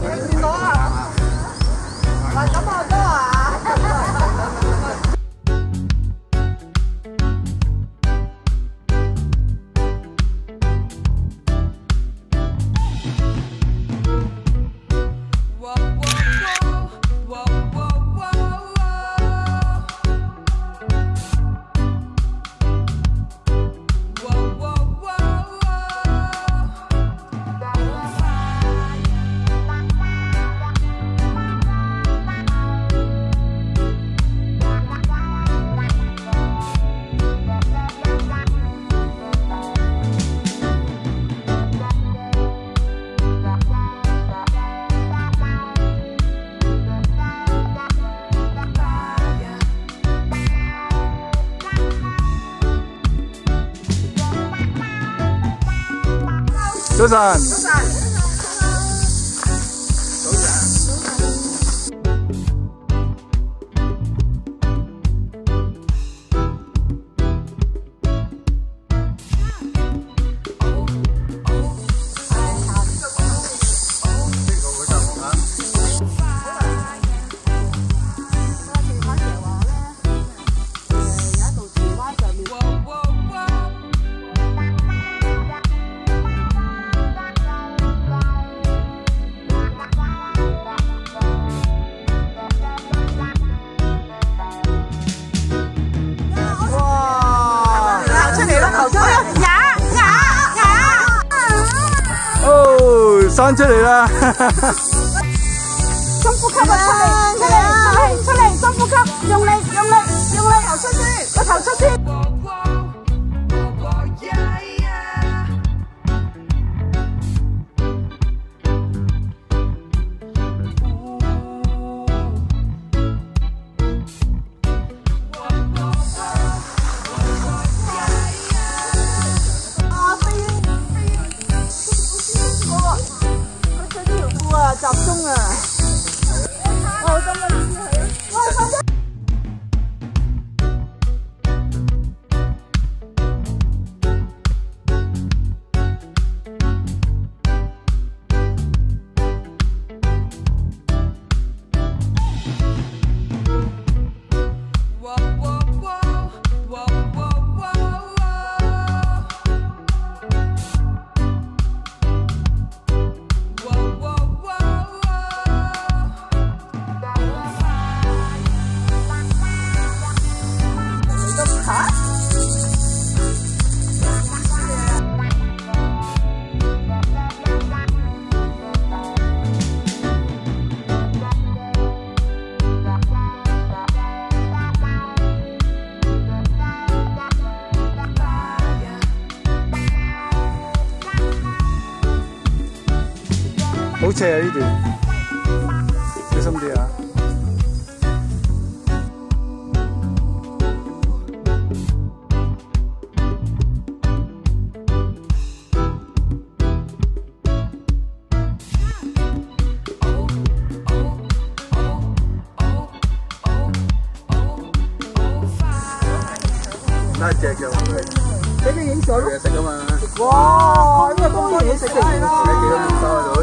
别洗澡啊！干什么？老三。呀呀呀！哦，生出来了，哈哈！深 呼吸，出力出力，出力出力，深呼吸，用力用力用力，头出去，我头出去。好啊呀，伊哋，几兄弟呀？哪只脚？俾你影相。黄色噶嘛？哇，因为东方颜色嚟啦。